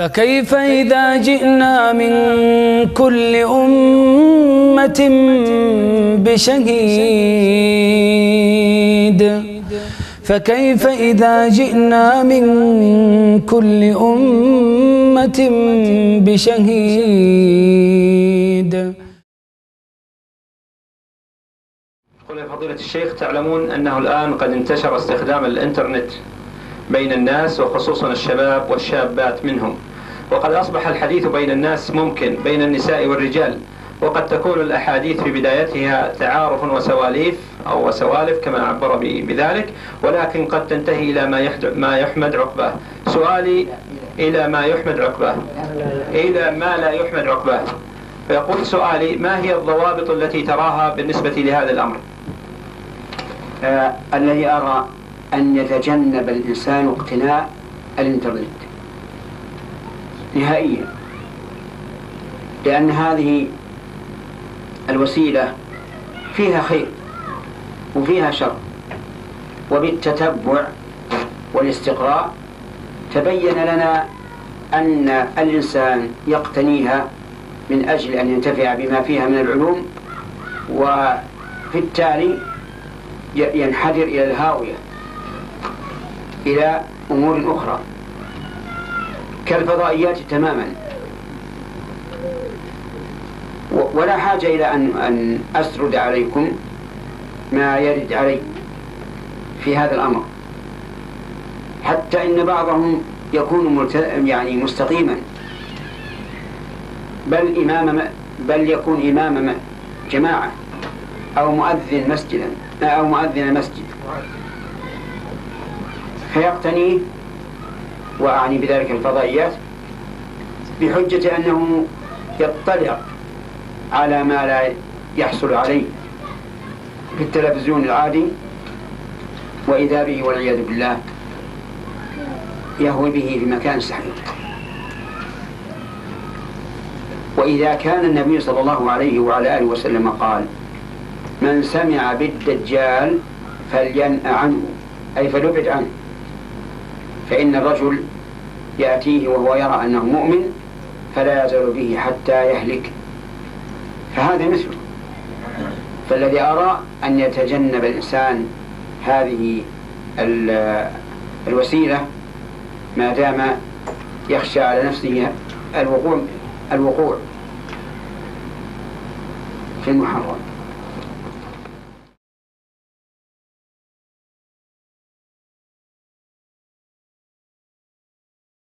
فكيف إذا جئنا من كل أمة بشهيد؟ فكيف إذا جئنا من كل أمة بشهيد؟ يقول يا فضيلة الشيخ تعلمون أنه الآن قد انتشر استخدام الإنترنت بين الناس وخصوصا الشباب والشابات منهم. وقد أصبح الحديث بين الناس ممكن بين النساء والرجال وقد تكون الأحاديث في بدايتها تعارف وسواليف أو وسوالف كما عبر بذلك ولكن قد تنتهي إلى ما ما يحمد عقباه سؤالي إلى ما يحمد عقباه إلى ما لا يحمد عقباه فيقول سؤالي ما هي الضوابط التي تراها بالنسبة لهذا الأمر؟ آه الذي أرى أن يتجنب الإنسان اقتناء الإنترنت. نهائيا. لأن هذه الوسيلة فيها خير وفيها شر. وبالتتبع والاستقراء تبين لنا أن الإنسان يقتنيها من أجل أن ينتفع بما فيها من العلوم وفي التالي ينحدر إلى الهاوية إلى أمور أخرى. كالفضائيات تماما. ولا حاجة إلى أن أن أسرد عليكم ما يرد علي في هذا الأمر. حتى إن بعضهم يكون يعني مستقيما. بل إمام بل يكون إمام جماعة أو مؤذن مسجدا أو مؤذن مسجد. فيقتني وأعني بذلك الفضائيات بحجة أنه يطلع على ما لا يحصل عليه في التلفزيون العادي وإذا به والعياذ بالله يهوي به في مكان سحيق وإذا كان النبي صلى الله عليه وعلى آله وسلم قال من سمع بالدجال فلينأ عنه. أي فليبعد عنه. فإن الرجل يأتيه وهو يرى أنه مؤمن فلا يزال به حتى يهلك. فهذا مثله. فالذي أرى أن يتجنب الإنسان هذه الوسيلة ما دام يخشى على نفسه الوقوع الوقوع في المحرم.